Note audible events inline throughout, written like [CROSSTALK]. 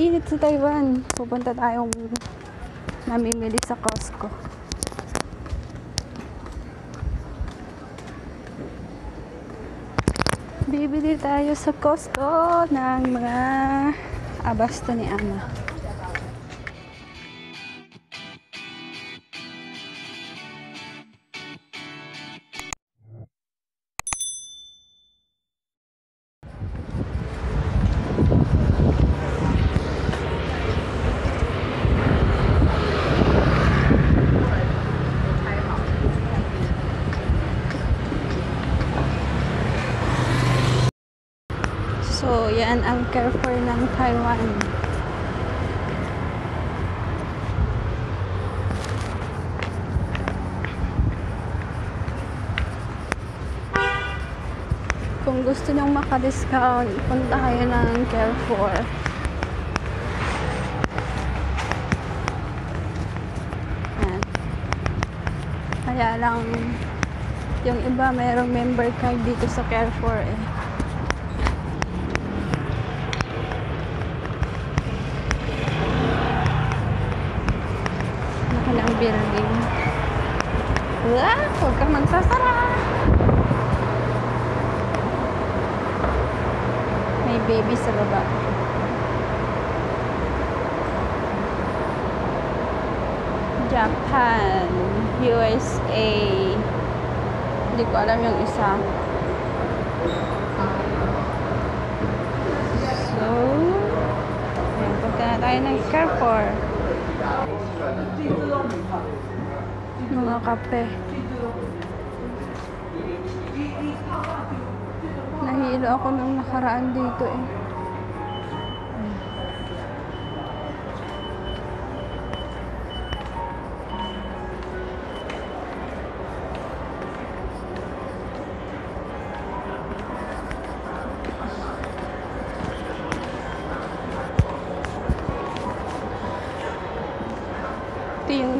init sa Taiwan. Pupunta tayong namimili sa Costco. Bibili tayo sa Costco ng mga abasto ni Ama. Yan ang Carrefour ng Taiwan. Kung gusto nyong maka-discount, punta kayo ng Carrefour. Yan. Kaya lang, yung iba mayroong member card dito sa Carrefour eh. Laki ng building. Wah! Huwag kang magsasara! May baby sa baba. Japan, USA. Hindi ko alam yung isa. So, ayan, punta na tayo ng Carrefour. Mga kape. Nahilo ako nung nakaraan dito eh.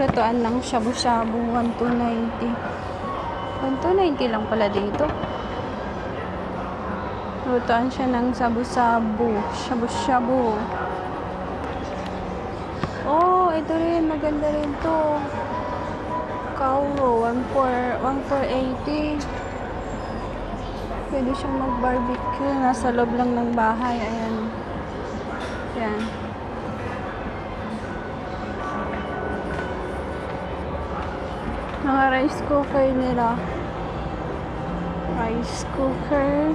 Ito yung lutuan ng shabu-shabu, 1290. 1290 lang pala dito. Lutuan siya ng sabu-sabu, shabu-shabu. Oh, ito rin, maganda rin to. Kauro, 1480. Pwede siyang mag-barbecue. Nasa loob lang ng bahay. Ayan. Ayan. Mga rice cooker nila. Rice cooker.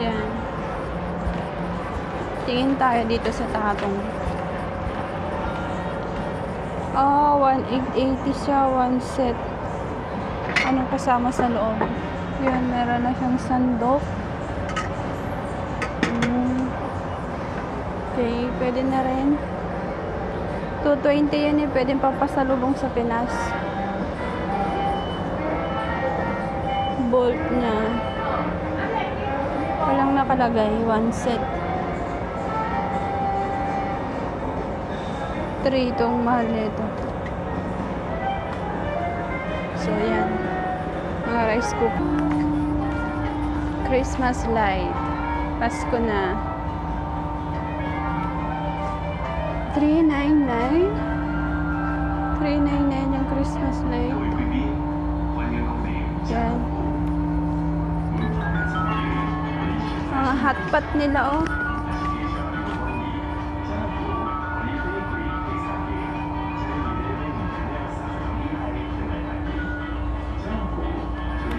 Yan. Tingin tayo dito sa tatong. Oh, 1880 siya, one set. Anong kasama sa loob? Yan, meron na siyang sandok. Mm. Okay, pwede na rin. 220 yan eh, pwedeng papasalubong sa Pinas. Bolt niya. Walang nakalagay, one set. 3 itong mahal nito. So, yan. Mga rice cooker. Christmas light. Pasko na. 399 399 yung Christmas light. Yan. Mga hotpot nila, oh.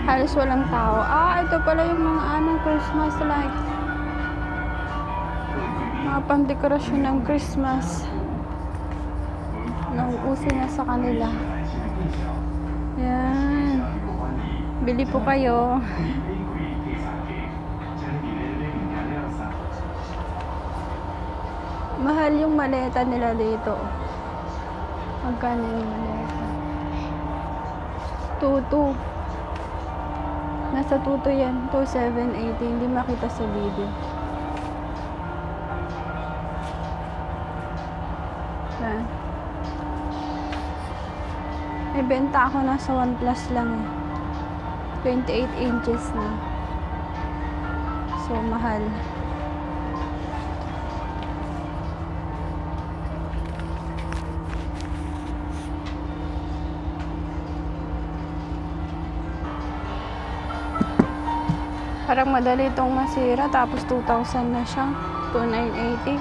Halos walang tao. Ah, ito pala yung mga ano, Christmas lights. Mga pang-dekorasyon ng Christmas. Nang uso na sa kanila. Yan. Bili po kayo. Mahal yung maleta nila dito. Magkano yung maleta? Tutu. Nasa tuto yan. 2780. Hindi makita sa video. nabenta ako nasa 1 plus lang eh. 28 inches na. So, mahal. Parang madali itong masira. Tapos 2,000 na siya. 2,980.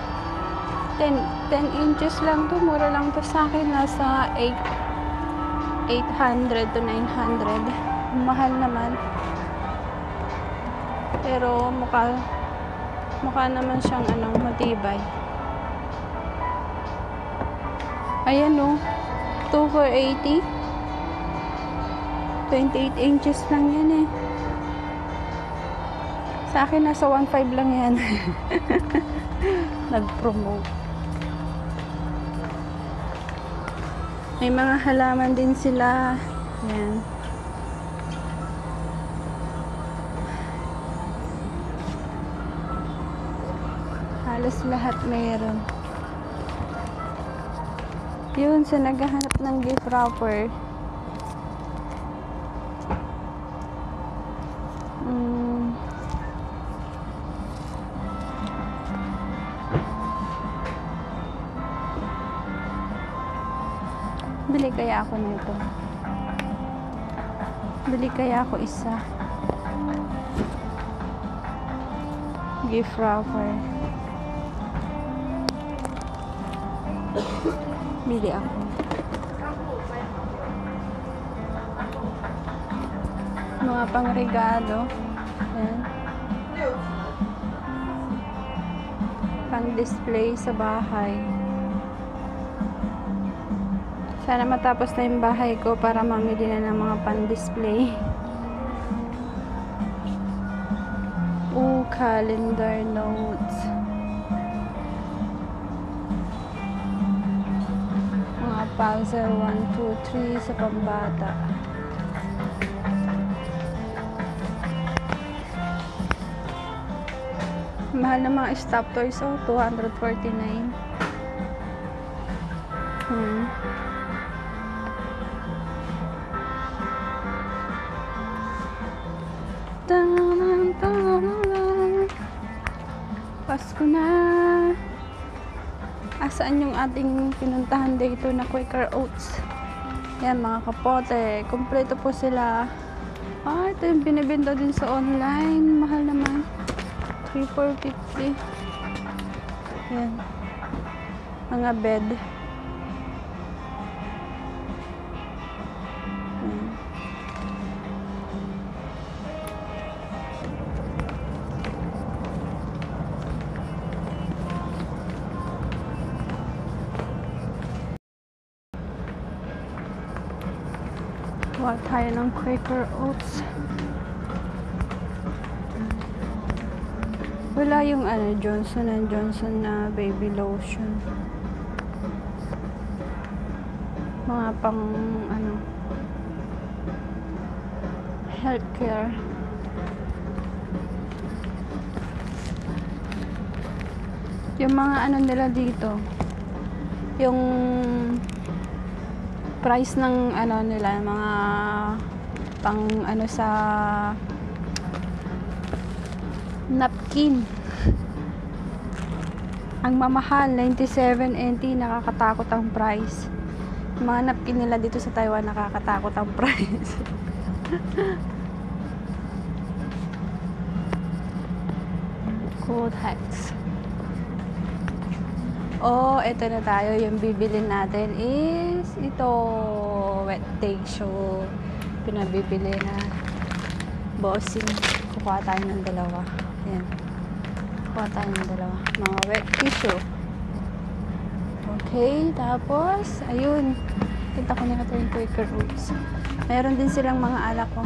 10, 10 inches lang to. Mura lang to sa akin. Nasa 8 800 to 900. Mahal naman. Pero mukha, mukha naman siyang ano, matibay. Ayan o, 2 for 80. 28 inches lang yan eh. Sa akin, nasa 1.5 lang yan. [LAUGHS] Nag-promote. May mga halaman din sila. Yan. Halos lahat mayroon. Yun, sa naghahanap ng gift wrapper. Kaya ako nito. Bili kaya ako isa. Gift wrapper. Bili ako. Mga pang regalo. Ayan. Pang display sa bahay. Sana matapos na yung bahay ko para mamili na ng mga pan-display. Oh, calendar notes. Mga puzzle 1, 2, 3 sa pambata. Mahal na mga stop toys, oh, 249. Hmm. Pasko na. Asaan yung ating pinuntahan dito na Quaker Oats? Yan mga kapote. Kompleto po sila. Ah, ito yung binibenta din sa online. Mahal naman. 3,450. Yan. Mga bed. Tayo ng Quaker Oats. Wala yung ano, Johnson and Johnson na baby lotion. Mga pang ano healthcare. Yung mga ano nila dito. Yung price ng ano nila, mga pang ano sa napkin. Ang mamahal, 97.90, nakakatakot ang price. Mga napkin nila dito sa Taiwan, nakakatakot ang price. [LAUGHS] Kotex. Oh, ito na tayo. Yung bibilin natin is ito. Wet take show. Pinabibili na bossing. Kukuha tayo ng dalawa. Ayan. Kukuha tayo ng dalawa. Mga wet tissue. Okay, tapos, ayun. Kita ko na ito yung Quaker Oats. Meron din silang mga alak ko.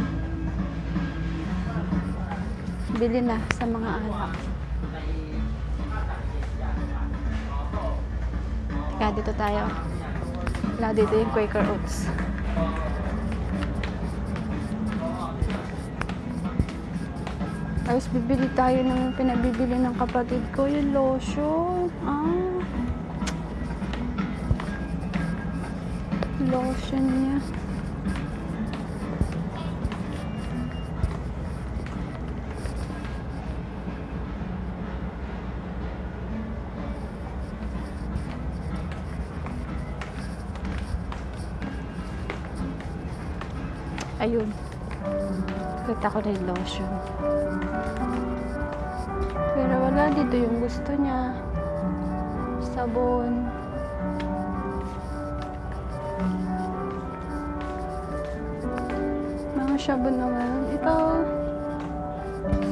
Bili na sa mga alak. Kaya dito tayo. Wala dito yung Quaker Oats. Tapos bibili tayo ng pinabibili ng kapatid ko, yung lotion. Ah. Lotion niya. Ayun. Kita ko na yung lotion. Pero wala dito yung gusto niya. Sabon. Mga sabon naman. Ito.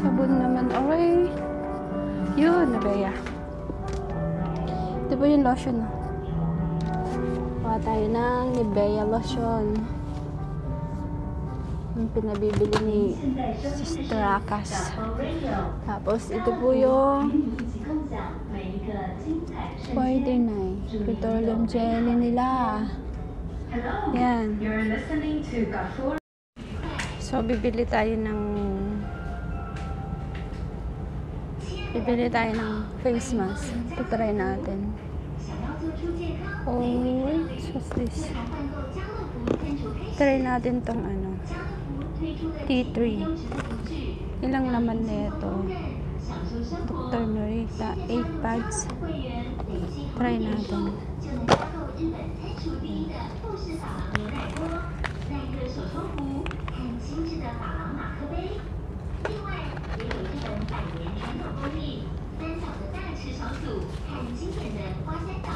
Sabon naman. Okay. Yun, nabaya. Ito po yung lotion. Oh. Kuha tayo ng Nivea lotion. Yung pinabibili ni Sister Akas. Tapos ito po yung 49. Petroleum jelly nila. Yan. So, bibili tayo ng bibili tayo ng face mask. Tutry natin. Oh. What's this? Try natin tong ano. T3. Ilang laman nito? Dr. Norita. 8 bags. Try natin.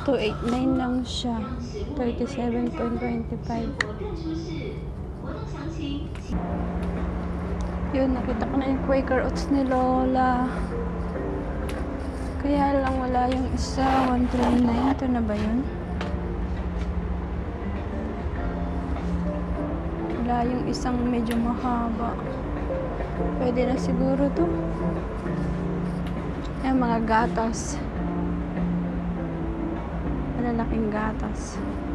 To 8.9 lang siya. 37.25. Yun, nakita ko na yung Quaker Oats ni Lola. Kaya lang wala yung isa. 139. Ito na ba yun? Wala yung isang medyo mahaba. Pwede na siguro to. Ayan, mga gatas. Malalaking gatas. Ayan,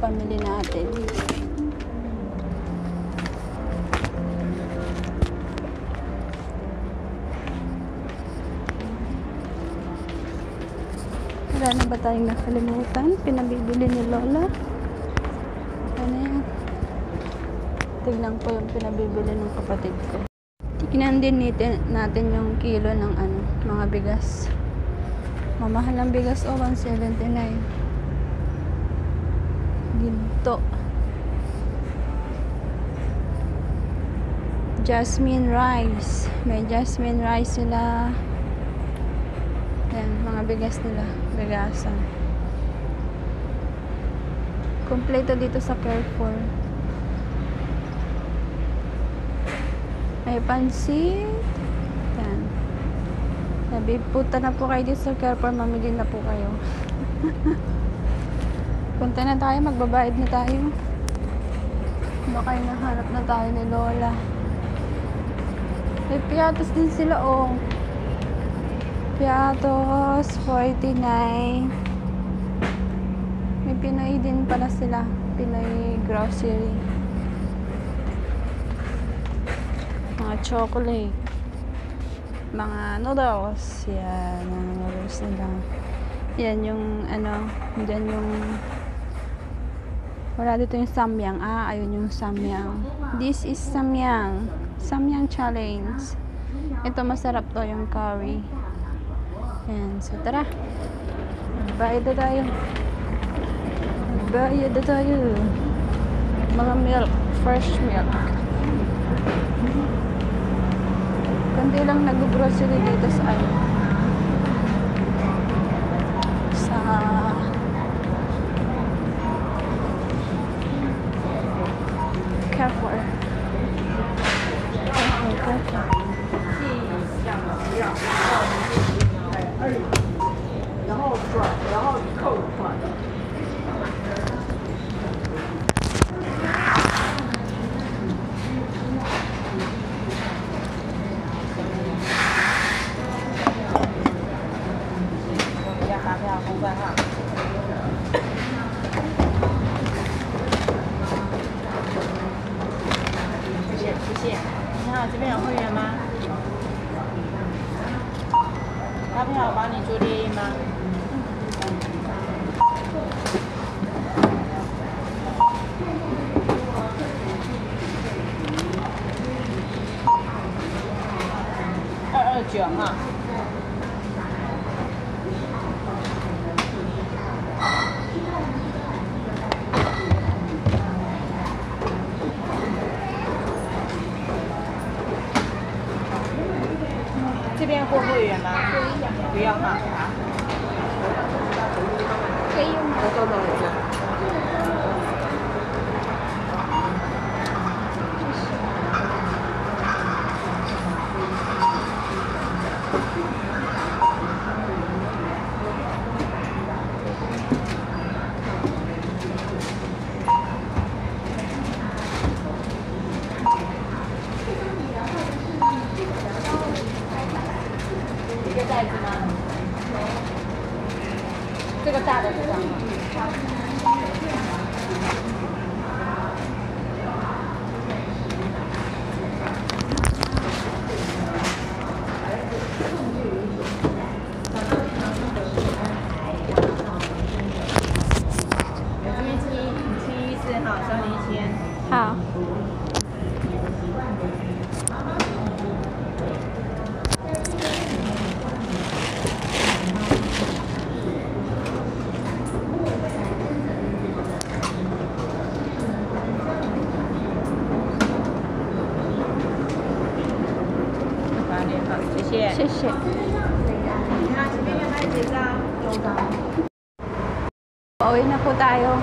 napamili natin. Wala na ba tayong nakalimutan? Pinabibili ni Lola. Ano yan? Tignan ko yung pinabibili ng kapatid ko. Tignan din natin, natin yung kilo ng ano, mga bigas. Mamahal ang bigas o 179. Ginto. Jasmine rice. May jasmine rice sila. Yan, mga bigas nila. Bigasan. Kompleto dito sa Carrefour. May pansit. Yan. Sabi, punta na po kayo dito sa Carrefour. Mamili na po kayo. [LAUGHS] punta na tayo. Magbabayad na tayo. Baka nahanap na tayo ni Lola. May piatos din sila, oh. Piatos, 49. May Pinoy din pala sila. Pinoy grocery. Mga chocolate. Mga noodles. Yan, mga noodles nila. Yan yung, ano, yan yung wala dito yung samyang. Ah, ayun yung samyang. This is samyang. Samyang challenge. Ito masarap to yung curry. Yan. So, tara. Bayad na tayo. Bayad na tayo. Mga milk. Fresh milk. Kundi lang nag-grocery dito sa ano. 这边有会员吗？发票我帮你做列变货会员吗？不要哈。可以用？我等等一下。Pauwi na po tayo.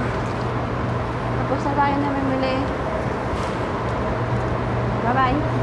Tapos na tayo namimili. Bye-bye.